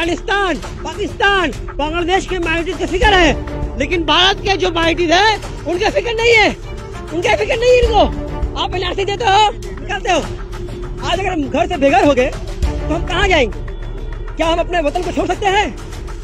अफ़गानिस्तान, पाकिस्तान, बांग्लादेश के माइनॉरिटीज के फ़िक्र है। लेकिन भारत के जो माइनॉरिटीज है, उनके फ़िक्र नहीं है। उनके फ़िक्र नहीं इनको। आप एनआरसी देते हो, निकालते हो। आज अगर हम घर से बेघर हो गए तो हम कहाँ जाएँगे? क्या हम अपने वतन को छोड़ सकते हैं?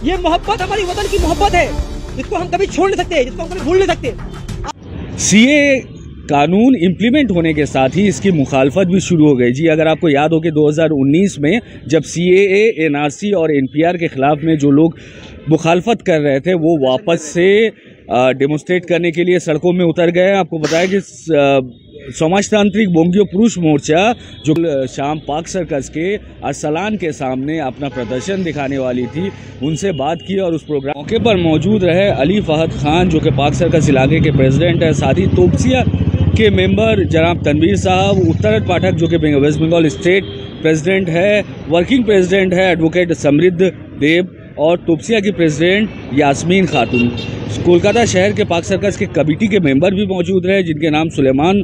ये मोहब्बत हमारी वतन की मोहब्बत है, जिसको हम कभी छोड़ नहीं सकते, जिसको हम कभी भूल नहीं सकते। सीए कानून इम्प्लीमेंट होने के साथ ही इसकी मुखालफत भी शुरू हो गई। जी, अगर आपको याद हो कि 2019 में जब सी ए सी और एन पी आर के ख़िलाफ़ में जो लोग मुखालफत कर रहे थे, वो वापस से डेमोस्ट्रेट करने के लिए सड़कों में उतर गए। आपको बताया कि समाजतांत्रिक बोंगियो, पुरुष मोर्चा जो शाम पाक सर्कस के अरसलान के सामने अपना प्रदर्शन दिखाने वाली थी, उनसे बात की और उस प्रोग्राम मौके पर मौजूद रहे अली फहद खान, जो कि पाक सर्कस इलाके के प्रेसिडेंट है। सादी तोपसिया के मेंबर जनाब तनवीर साहब उत्तर पाठक जो कि वेस्ट बंगाल स्टेट प्रेसिडेंट है वर्किंग प्रेसिडेंट है एडवोकेट समृद्ध देव और तोपसिया की प्रेसिडेंट यास्मीन खातून कोलकाता शहर के पाक सर्कस के कमेटी के मेंबर भी मौजूद रहे जिनके नाम सुलेमान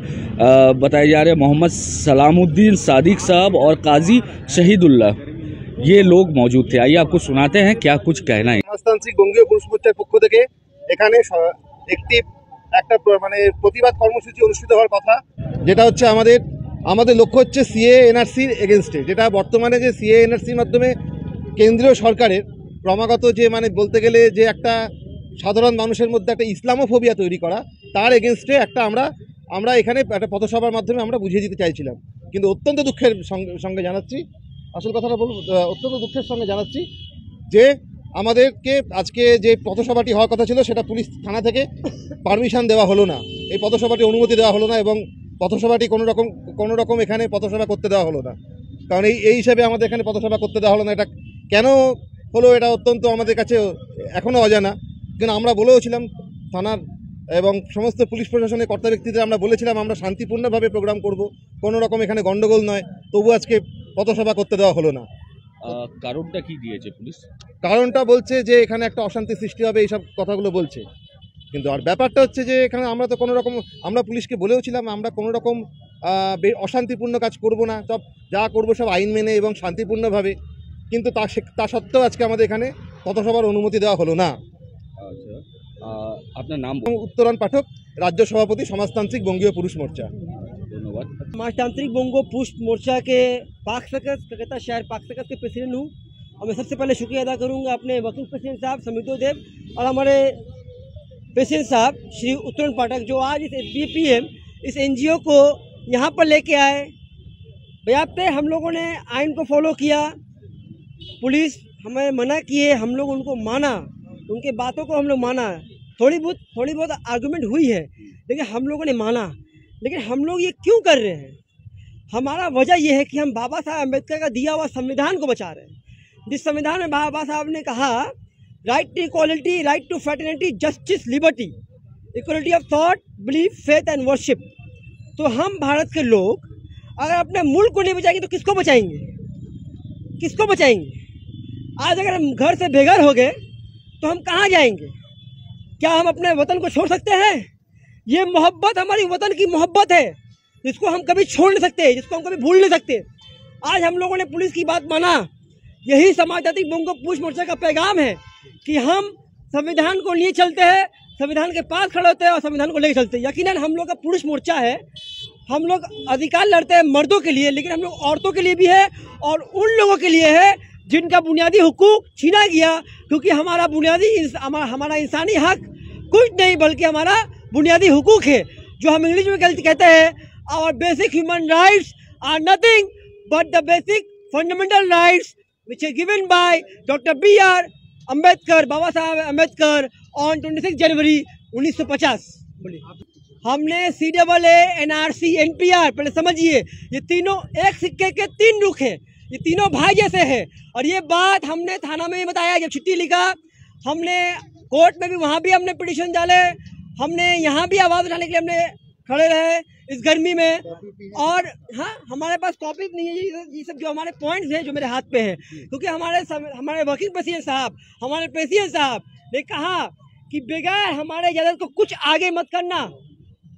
बताए जा रहे हैं मोहम्मद सलामुद्दीन सादिक साहब और काजी शहीदुल्ला ये लोग मौजूद थे आइए आपको सुनाते हैं क्या कुछ कहना है সমাজতান্ত্রিক বঙ্গীয় পুরুষ মোর্চার পক্ষ থেকে এখানে স- একটি একটা মানে প্রতিবাদ কর্মসূচি অনুষ্ঠিত হওয়ার কথা, যেটা হচ্ছে আমাদের আমাদের লক্ষ্য হচ্ছে সিএ এনআরসির এগেনস্টে যেটা বর্তমানে যে সিএ এনআরসির মাধ্যমে কেন্দ্রীয় সরকারের ক্রমাগত যে মানে বলতে গেলে যে একটা সাধারণ মানুষের মধ্যে একটা ইসলামোফোবিয়া তৈরি করা, তার এগেনস্টে একটা আমরা আমরা এখানে একটা পথসভার মাধ্যমে আমরা বুঝিয়ে দিতে চাইছিলাম। কিন্তু অত্যন্ত দুঃখের সঙ্গে সঙ্গে জানাচ্ছি, আসল কথাটা বলব অত্যন্ত দুঃখের সঙ্গে জানাচ্ছি যে আমাদেরকে আজকে যে পথসভাটি হওয়ার কথা ছিল, সেটা পুলিশ থানা থেকে পারমিশন দেওয়া হলো না। এই পথসভাটি অনুমতি দেওয়া হলো না এবং পথসভাটি কোনো রকম কোনো রকম এখানে পথসভা করতে দেওয়া হলো না। কারণ এই এই হিসাবে আমাদের এখানে পথসভা করতে দেওয়া হলো না। এটা কেন হলো এটা অত্যন্ত আমাদের কাছে এখনও অজানা। কিন্তু আমরা বলেও ছিলাম থানার এবং সমস্ত পুলিশ প্রশাসনের কর্তা ব্যক্তিদের আমরা বলেছিলাম, আমরা শান্তিপূর্ণভাবে প্রোগ্রাম করব। কোনো রকম এখানে গণ্ডগোল নয়। তবু আজকে পথসভা করতে দেওয়া হলো না। কারণটা কি দিয়েছে পুলিশ? কারণটা বলছে যে এখানে একটা অশান্তি সৃষ্টি হবে এইসব কথাগুলো বলছে। কিন্তু আর ব্যাপারটা হচ্ছে যে এখানে আমরা তো কোনো রকম আমরা পুলিশকে বলেও ছিলাম আমরা কোনো রকম অশান্তিপূর্ণ কাজ করব না। সব যা করব সব আইন মেনে এবং শান্তিপূর্ণভাবে। কিন্তু তা তা সত্ত্বেও আজকে আমাদের এখানে পথসভার অনুমতি দেওয়া হলো না। আচ্ছা। আপনার নাম উত্তরণ পাঠক রাজ্য সভাপতি সমাজতান্ত্রিক বঙ্গীয় পুরুষ মোর্চা। धन्यवाद। समाजतांत्रिक बोंगो पुष्प मोर्चा के पाक सकत कलकत्ता शहर पाक सकत के प्रेसिडेंट हूँ। और मैं सबसे पहले शुक्रिया अदा करूँगा अपने वकील प्रेसिडेंट साहब, समितो देव, और हमारे प्रेसिडेंट साहब, श्री उत्तरण पाठक, जो आज इस एस इस एनजीओ को यहाँ पर लेके आए। पे हम लोगों ने आइन को फॉलो किया। पुलिस हमें मना किए, हम लोग उनको माना। उनके बातों को हम लोग माना। थोड़ी बहुत थोड़ी बहुत आर्गूमेंट हुई है, लेकिन हम लोगों ने माना। लेकिन हम लोग ये क्यों कर रहे हैं? हमारा वजह यह है कि हम बाबा साहब अंबेडकर का दिया हुआ संविधान को बचा रहे हैं। जिस संविधान में बाबा साहब ने कहा right to equality right to fertility justice liberty equality of thought belief faith and worship तो हम भारत के लोग अगर अपने मुल्क को नहीं बचाएँगे तो किसको बचाएँगे? किसको बचाएँगे? आज अगर हम घर से बेघर हो गए तो हम कहाँ जाएँगे? क्या हम अपने वतन को छोड़ सकते हैं? ये मोहब्बत हमारी वतन की मोहब्बत है। जिसको हम कभी छोड़ नहीं सकते जिसको हम कभी भूल नहीं सकते। आज हम लोगों ने पुलिस की बात माना। यही समाजवादी बोंगो पुरुष मोर्चा का पैगाम है कि हम संविधान को लिए चलते हैं, संविधान के पास खड़े होते हैं और संविधान को लेकर चलते हैं। यकीनन हम लोग का पुरुष मोर्चा है। हम लोग अधिकार लड़ते हैं मर्दों के लिए, लेकिन हम लोग औरतों के लिए भी है और उन लोगों के लिए है जिनका बुनियादी हुकूक छीना गया, क्योंकि हमारा बुनियादी हमारा इंसानी हक कुछ नहीं, बल्कि हमारा बुनियादी हकूक़ है, जो हम इंग्लिश में कहते हैं our basic human rights are nothing but the basic fundamental rights which is given by doctor B R Ambedkar Baba Saheb Ambedkar on 26 जनवरी 1950 बोलिए। हमने C double A N R C N P R पहले समझिए, ये तीनों एक सिक्के के तीन रुख है, ये तीनों भाई जैसे हैं। और ये बात हमने थाना में भी बताया, जब चिट्ठी लिखा, हमने कोर्ट में भी, वहाँ भी हमने पिटिशन डाले हमने यहाँ भी आवाज़ उठाने के लिए हमने खड़े रहे इस गर्मी में। और हाँ हमारे पास कॉपी नहीं है ये सब जो हमारे पॉइंट्स हैं जो मेरे हाथ पे हैं क्योंकि हमारे सब, हमारे वर्किंग प्रेसिडेंट साहब हमारे प्रेसिडेंट साहब ने कहा कि बगैर हमारे इजाज़त को कुछ आगे मत करना।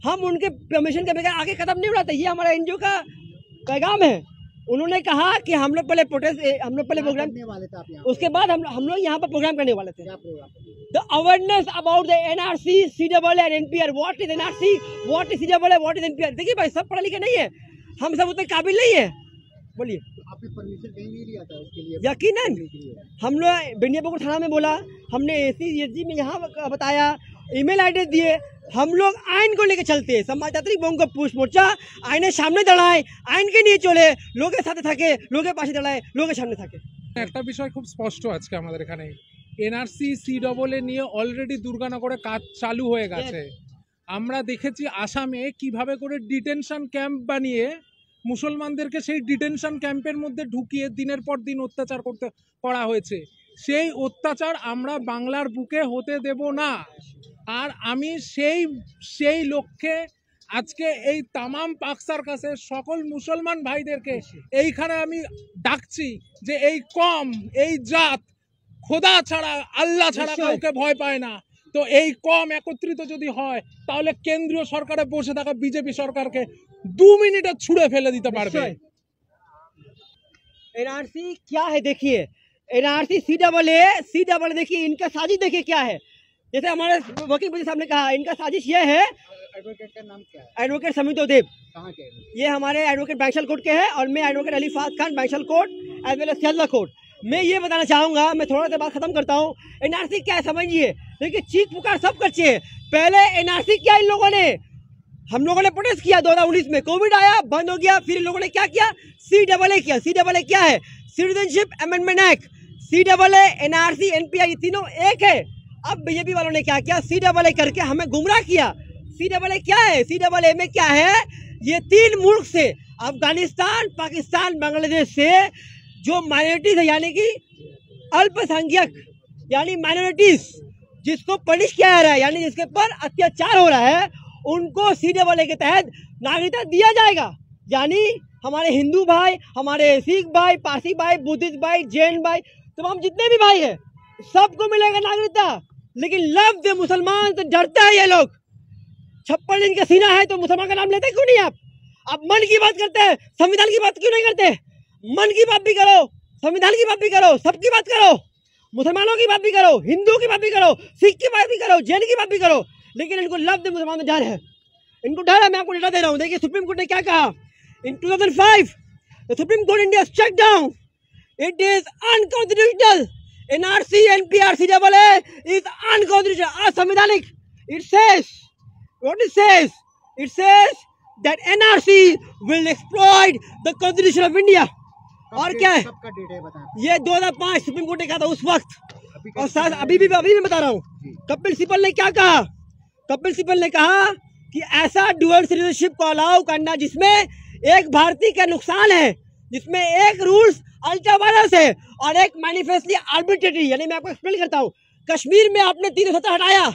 हम उनके परमिशन के बगैर आगे कदम नहीं बढ़ाते ये हमारा एनजीओ का पैगाम है। उन्होंने कहा कि हम लोग पहले प्रोटेस्ट हम लोग पहले प्रोग्राम करने वाले थे आप यहाँ उसके बाद हम हम लोग यहाँ पर प्रोग्राम करने वाले थे क्या program the awareness about the NRC, CAA and NPR. What is NRC? What is CAA? What is NPR? देखिए भाई सब पढ़ा लिखे नहीं है हम सब उतने काबिल नहीं है बोलिए आपने परमिशन कहीं नहीं लिया था उसके लिए यकीनन हम लोग बिंडियापुर थाना में बोला हमने ए सी में यहाँ बताया ईमेल एड्रेस दिए हम लोग आइन को लेकर चलते हैं समाजतांत्रिक बोंग को पुष्ट मोर्चा आईने सामने दड़ाए आइन के নিয়ে চলে লোকের সাথে থাকে লোকের পাশে দাঁড়ায় লোকের সামনে থাকে একটা বিষয় খুব স্পষ্ট আজকে আমাদের এখানে এনআরসি সি ডবল এ নিয়ে অলরেডি দুর্গানগরে কাজ চালু হয়ে গেছে আমরা দেখেছি আসামে কিভাবে করে ডিটেনশন ক্যাম্প বানিয়ে মুসলমানদেরকে সেই ডিটেনশন ক্যাম্পের মধ্যে ঢুকিয়ে দিনের পর দিন অত্যাচার করতে করা হয়েছে সেই অত্যাচার আমরা বাংলার বুকে হতে দেব না আর আমি সেই সেই লক্ষ্যে আজকে এই তামাম পাকসার কাছে সকল মুসলমান ভাইদেরকে এইখানে আমি ডাকছি যে এই কম এই জাত খোদা ছাড়া আল্লাহ ছাড়া নিশ্চয়ই। কাউকে ভয় পায় না তো এই কম একত্রিত যদি হয় তাহলে কেন্দ্রীয় সরকারে বসে থাকা বিজেপি সরকারকে দু মিনিটে ছুঁড়ে ফেলে দিতে পারবে एनआरसी क्या है देखिए NRC C double A C double देखिए इनका साजिश देखिए क्या है जैसे हमारे वकील पति साहब ने कहा इनका साजिश ये है एडवोकेट का नाम क्या है? एडवोकेट समित देव कहाँ के ये हमारे एडवोकेट बैंशल कोर्ट के हैं और मैं advocate Ali Faaz Khan Bankshall court as well as Sealdah court मैं ये बताना चाहूँगा मैं थोड़ा सा बात खत्म करता हूँ। एनआरसी क्या है समझिए? देखिए चीख पुकार सब करते हैं। पहले एनआरसी क्या इन लोगों ने? हम लोगों ने प्रोटेस्ट किया दो हज़ार उन्नीस में। कोविड आया बंद हो गया फिर इन लोगों ने क्या किया? सी डबल ए किया। सी डबल ए क्या है? Citizenship amendment act C double A NRC NPI तीनों एक है। अब बीजेपी वालों ने क्या किया? सी डबल ए करके हमें गुमराह किया। सी डबल ए क्या है? सी डबल ए में क्या है? ये तीन मुल्क से, अफ़गानिस्तान, पाकिस्तान, बांग्लादेश से जो माइनॉरिटीज है, यानी कि अल्पसंख्यक, यानी माइनॉरिटीज जिसको पनिश किया जा रहा है, यानी जिसके पर अत्याचार हो रहा है, उनको सी डबल ए के तहत नागरिकता दिया जाएगा। यानी हमारे हिंदू भाई, हमारे सिख भाई, पारसी भाई, बुद्धिस्ट भाई, जैन भाई, तमाम जितने भी भाई हैं, सबको मिलेगा नागरिकता। लेकिन लफ्ज मुसलमान से डरते हैं ये लोग। छप्पन दिन का सीना है तो मुसलमान का नाम लेते क्यों नहीं आप? आप मन की बात करते हैं, संविधान की बात क्यों नहीं करते? मन की बात भी करो, संविधान की बात भी करो, सबकी बात करो, मुसलमानों की बात भी करो हिंदू की बात भी करो, सिख की बात भी करो, जैन की बात भी करो, लेकिन इनको लफ्ज मुसलमान में डर है। इनको डर है, मैं आपको डेटा दे रहा हूँ। देखिए, सुप्रीम कोर्ट ने क्या कहा? इन 2005 the supreme court india struck down. It is unconstitutional. Nrc npr caa is unconstitutional asambhidanic it says what it says it says that nrc will exploit the constitution of india कब और क्या है? कब का date है ये 2005 supreme court ने कहा था उस वक्त। और साथ अभी भी अभी भी बता रहा हूँ। कपिल सिब्बल ने क्या कहा? कपिल सिब्बल ने कहा कि ऐसा डुअल सिटीजनशिप को अलाउ करना जिसमें एक भारतीय का नुकसान है जिसमें एक रूल्स अल्ट्रा वायरस है और एक मैनिफेस्टली आर्बिट्रेटरी यानी मैं आपको एक्सप्लेन करता हूँ। कश्मीर में आपने तीन सत्ता हटाया।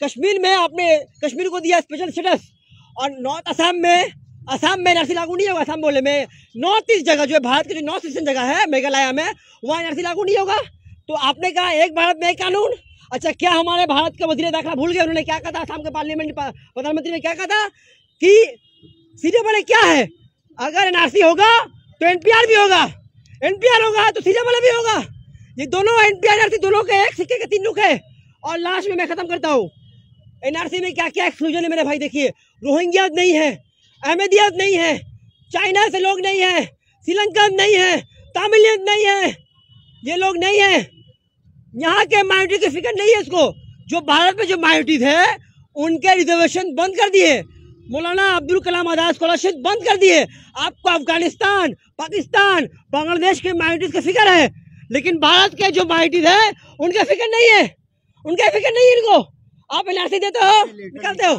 कश्मीर में आपने, कश्मीर को दिया स्पेशल स्टेटस और नॉर्थ असम में असम में एनआरसी लागू नहीं होगा असम बोले में। नॉर्थ ईस्ट जगह, जो है भारत की जो नॉर्थ ईस्टर्न जगह है, मेघालय में, वहाँ एनआरसी लागू नहीं होगा। तो आपने कहा एक भारत में एक कानून। अच्छा क्या हमारे भारत के वज़ीर दाखिला भूल गए? उन्होंने क्या कहा था? असम के पार्लियामेंट प्रधानमंत्री ने क्या कहा था? कि सीधे वाले क्या है? अगर एनआरसी होगा तो एनपीआर भी होगा। एनपीआर होगा तो सीधे वाला भी होगा। ये दोनों एनपीआर दोनों के एक सिक्के के तीन रुख है। और लास्ट में मैं खत्म करता हूँ। एनआरसी में क्या क्या एक्सक्लूजन है मेरे भाई, देखिए। रोहिंग्या नहीं है अहमदियत नहीं है, चाइना से लोग नहीं है, श्रीलंका नहीं है तमिलियत नहीं है, ये लोग नहीं है। यहाँ के माइनॉरिटी की फ़िक्र नहीं है इसको। जो भारत में जो माइनॉरिटीज है, उनके रिजर्वेशन बंद कर दिए। मौलाना अब्दुल कलाम आज़ाद स्कॉलरशिप बंद कर दिए। आपको अफ़गानिस्तान पाकिस्तान बांग्लादेश के माइनॉरिटीज की फ़िक्र है। लेकिन भारत के जो माइनॉरिटीज है उनके फ़िक्र नहीं है। उनके फ़िक्र नहीं है इनको। आप एनआरसी देते हो निकालते है।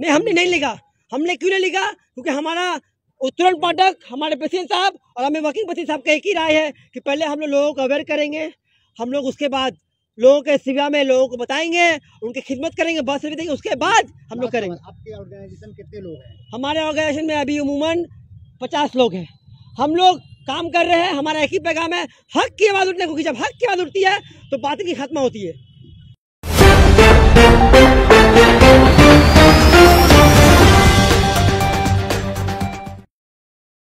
नहीं हमने नहीं लिखा। हमने क्यों नहीं लिखा? क्योंकि हमारा उत्तरण पाठक हमारे प्रेसिडेंट साहब और हमें वर्किंग प्रेसिडेंट साहब का एक ही राय है कि पहले हम लोग लोगों को अवेयर करेंगे। हम लोग उसके बाद लोगों के सिवा में लोगों को बताएँगे उनकी खिदमत करेंगे बस सर्विस देंगे उसके बाद हम लोग करेंगे। आपके ऑर्गेनाइजेशन कितने लोग हैं? हमारे ऑर्गेनाइजेशन में अभी उमूमन पचास लोग हैं। हम लोग काम कर रहे हैं हमारा एक ही पैगाम है हक की आवाज़ उठने को कि जब हक की आवाज़ उठती है तो बातें की खत्म होती है।